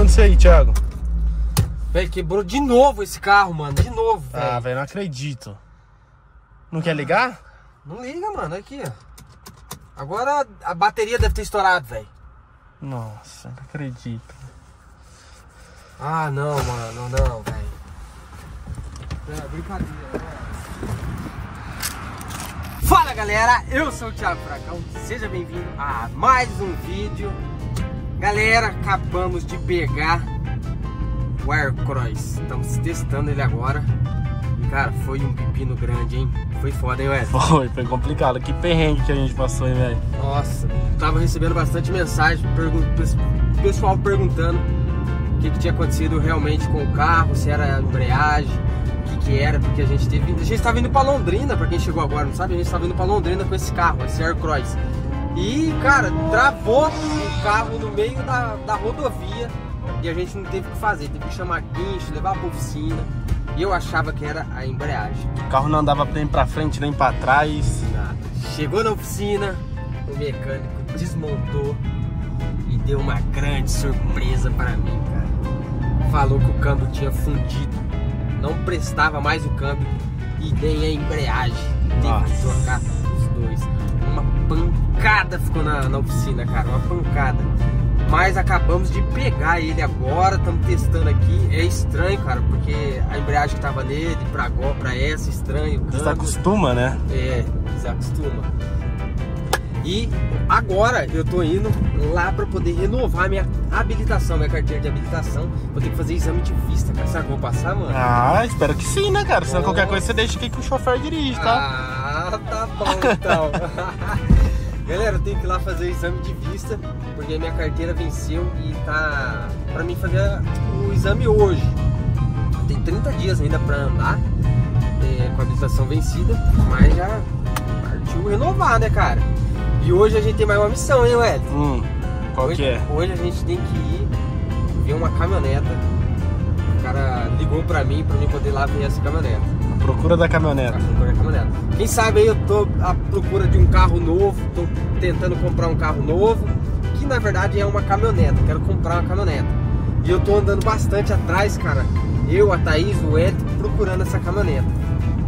aconteceu aí, Thiago? Velho, quebrou de novo esse carro, mano. De novo, velho. Ah, velho, não acredito. Não quer ligar? Não liga, mano. Aqui, ó. Agora a bateria deve ter estourado, velho. Nossa, não acredito. Ah, não, mano. Não, velho. É, brincadeira, né? Fala, galera. Eu sou o Thiago Fracão. Seja bem-vindo a mais um vídeo. Galera, acabamos de pegar o Aircross. Estamos testando ele agora. E, cara, foi um pepino grande, hein? Foi foda, hein, Wesley? Foi, foi complicado. Que perrengue que a gente passou, hein, velho? Nossa, tava recebendo bastante mensagem, pergun pes- pessoal perguntando o que, que tinha acontecido realmente com o carro, se era embreagem, o que, que era, porque a gente teve. A gente tava indo pra Londrina, pra quem chegou agora, não sabe? A gente tava indo pra Londrina com esse carro, esse Aircross. E, cara, travou o carro no meio da, da rodovia e a gente não teve o que fazer, teve que chamar guincho, levar pra oficina. E eu achava que era a embreagem. O carro não andava nem pra frente, nem pra trás. Nada. Chegou na oficina, o mecânico desmontou e deu uma grande surpresa para mim, cara. Falou que o câmbio tinha fundido, não prestava mais o câmbio e nem a embreagem. Teve que trocar os dois. Uma pancada ficou na, na oficina, cara, uma pancada. Mas acabamos de pegar ele agora, estamos testando aqui. É estranho, cara, porque a embreagem que tava nele, pra agora, pra essa, estranho. Desacostuma, né? É, se acostuma. E agora eu tô indo lá pra poder renovar minha habilitação, minha carteira de habilitação. Vou ter que fazer exame de vista, cara. Será que eu vou passar, mano? Ah, espero que sim, né, cara? Senão Nossa. qualquer coisa você deixa aqui que o chofer dirige, tá? Ah, tá bom então. Galera, eu tenho que ir lá fazer o exame de vista, porque a minha carteira venceu e tá pra mim fazer o exame hoje. Tem 30 dias ainda pra andar é, com a habilitação vencida, mas já partiu renovar, né, cara? E hoje a gente tem mais uma missão, hein, Wellington? Hum, qual hoje, que é? Hoje a gente tem que ir ver uma caminhoneta. O cara ligou pra mim, pra mim poder ir lá ver essa caminhoneta. A procura da caminhonete. Tá Quem sabe aí eu tô à procura de um carro novo, tô tentando comprar um carro novo, que na verdade é uma caminhoneta, quero comprar uma caminhoneta. E eu tô andando bastante atrás, cara. Eu, a Thaís, o Hélio, procurando essa caminhoneta.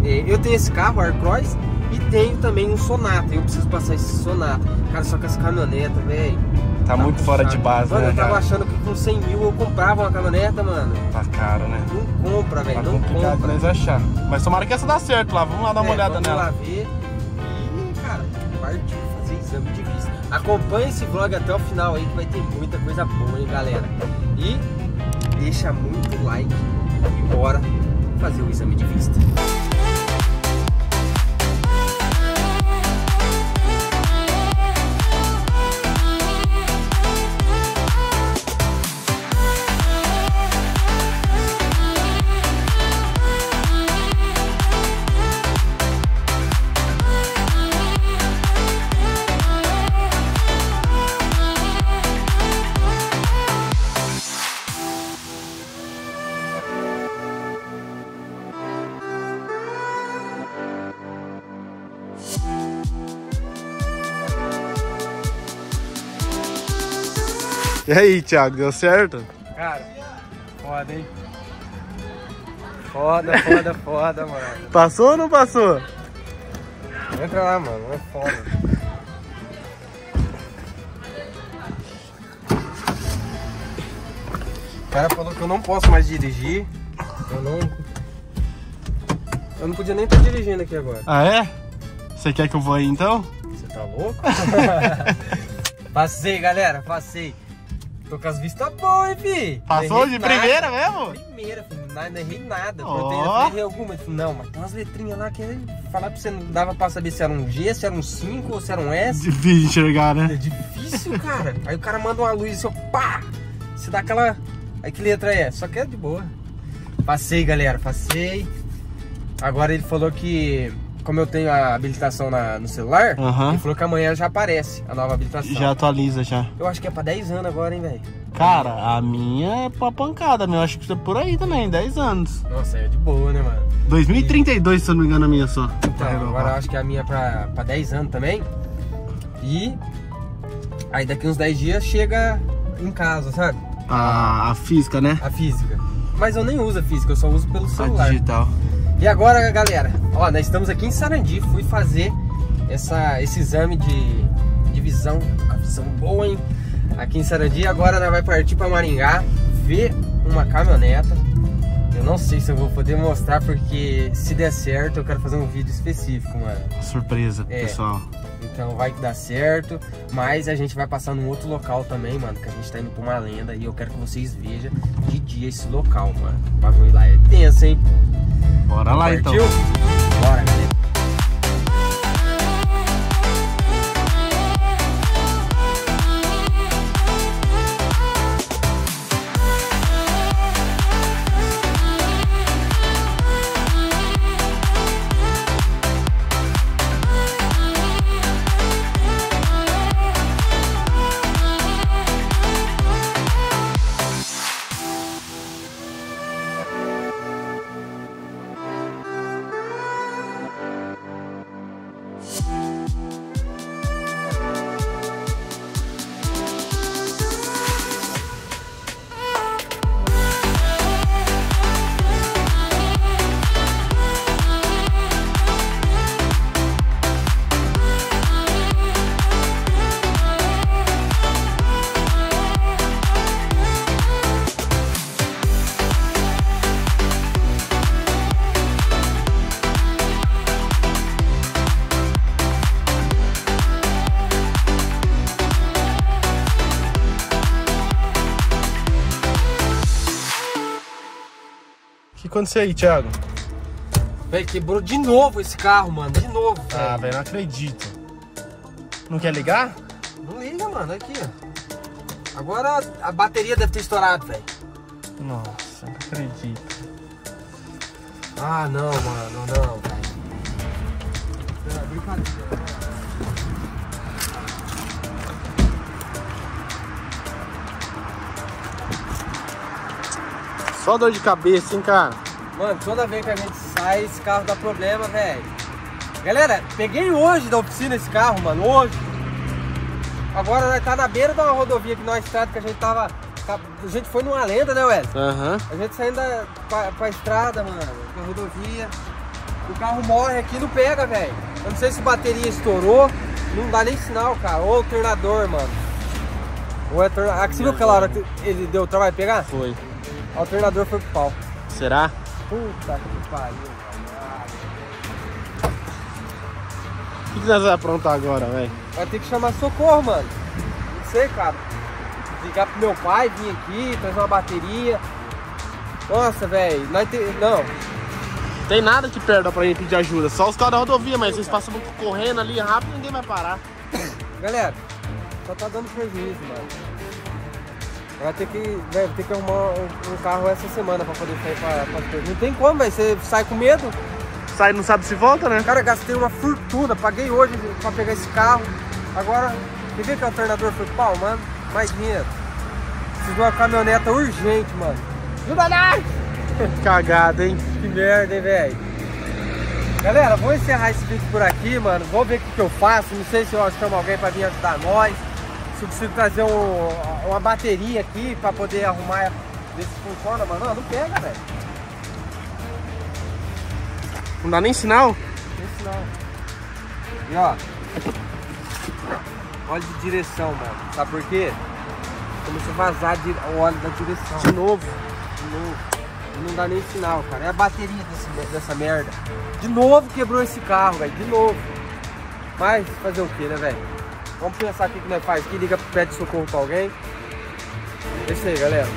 É, Eu tenho esse carro, Aircross, e tenho também um Sonata. Eu preciso passar esse Sonata. Cara, só que essa caminhoneta, velho. Tá muito fora de base, Mano, né, eu tava cara? achando com 100 mil eu comprava uma caminhoneta, mano. Tá caro, né? Não compra, velho. Tá não complicado compra. nós achar. Mas tomara que essa dá certo lá. Vamos lá dar uma É, olhada vamos nela. lá ver. E, cara, partiu fazer exame de vista. Acompanhe esse vlog até o final aí que vai ter muita coisa boa, hein, galera. E deixa muito like e bora fazer o exame de vista. E aí, Thiago, deu certo? Cara, foda, hein? Foda, foda, foda, mano. Passou ou não passou? Entra lá, mano. É foda. O cara falou que eu não posso mais dirigir. Eu não. Eu não podia nem estar dirigindo aqui agora. Ah, é? Você quer que eu vou aí então? Você tá louco? passei, galera, passei. Tô com as vistas boas, hein, fi? Passou de nada. primeira mesmo? Primeira, filho, não, não errei nada. Perguntei, eu errei alguma. Ele falou, não, mas tem umas letrinhas lá que falar pra você não dava pra saber se era um G, se era um 5 ou se era um S. Difícil enxergar, É né? difícil, cara. Aí o cara manda uma luz assim, ó, pá! Se dá aquela. Aí que letra é? Só que é de boa. Passei, galera, passei. Agora ele falou que, como eu tenho a habilitação na- no celular, ele falou que amanhã já aparece a nova habilitação. Já atualiza já. Eu acho que é pra 10 anos agora, hein, velho? Cara, a minha é pra pancada, meu. Acho que é por aí também, 10 anos. Nossa, é de boa, né, mano? 2032, se eu não me engano, a minha só. Então, agora eu acho que a minha é pra, pra 10 anos também. E aí daqui uns 10 dias chega em casa, sabe? A, a física, né? A física. Mas eu nem uso a física, eu só uso pelo A celular. digital. E agora, galera, ó, nós estamos aqui em Sarandi, fui fazer essa, esse exame de, de visão, a visão boa, hein? Aqui em Sarandi, agora nós vai partir para Maringá, ver uma caminhoneta. Eu não sei se eu vou poder mostrar, porque se der certo, eu quero fazer um vídeo específico, mano. Surpresa, É. pessoal. Então vai dar certo, mas a gente vai passar num outro local também, mano, que a gente tá indo pra uma lenda e eu quero que vocês vejam de dia esse local, mano. O bagulho lá é tenso, hein? Lá então. Bora, aconteceu aí, Thiago? Véi, quebrou de novo esse carro, mano. De novo, Ah, velho. velho, não acredito. Não quer ligar? Não liga, mano. Aqui, ó. Agora a bateria deve ter estourado, velho. Nossa, não acredito. Ah, não, mano. Não, velho. É, brincadeira. Só dor de cabeça, hein, cara? Mano, toda vez que a gente sai, esse carro dá problema, velho. Galera, peguei hoje da oficina esse carro, mano, hoje. Agora nós tá na beira de uma rodovia aqui na estrada que a gente tava. tá- A gente foi numa lenda, né, Wesley? Aham. A gente saindo da, pra, pra estrada, mano, pra rodovia. O carro morre aqui não pega, velho. Eu não sei se a bateria estourou, não dá nem sinal, cara. Ou alternador, mano. Ou alternador. Aqui você viu aquela hora que ele deu o trabalho pegar? Foi. O alternador foi pro pau. Será? Puta que pariu, velho. O que nós vamos aprontar agora, velho? Vai ter que chamar socorro, mano. Não sei, cara. Ligar pro meu pai, vir aqui, trazer uma bateria. Nossa, velho. Nós te... Não, Tem nada que perda pra gente pedir ajuda. Só os caras da rodovia, mas vocês passam correndo ali rápido ninguém vai parar. galera. Só tá dando prejuízo, mano. Vai ter que, velho, ter que arrumar um, um carro essa semana pra poder sair pra, pra. Não tem como, velho. Você sai com medo. Sai não sabe se volta, né? Cara, gastei uma fortuna. Paguei hoje pra pegar esse carro. Agora, você vê que o alternador foi pau, mano? Mais dinheiro. Preciso de uma caminhoneta urgente, mano. Ajuda nós! Cagada, hein? Que merda, hein, velho? Galera, vou encerrar esse vídeo por aqui, mano. Vou ver o que, que eu faço. Não sei se eu chamo alguém pra vir ajudar nós. Preciso trazer um- uma bateria aqui pra poder arrumar, ver se funciona, mano. Não, não pega, velho. Não dá nem sinal? Esse não. E ó. Óleo de direção, mano. Sabe por quê? Começou a vazar o óleo da direção. De novo. De novo. E Não dá nem sinal, cara. É a bateria desse- dessa merda. De novo quebrou esse carro, velho. De novo. Mas fazer o que, né, velho? Vamos pensar o que que nós faz aqui. Liga, pede socorro pra alguém. É isso aí, galera.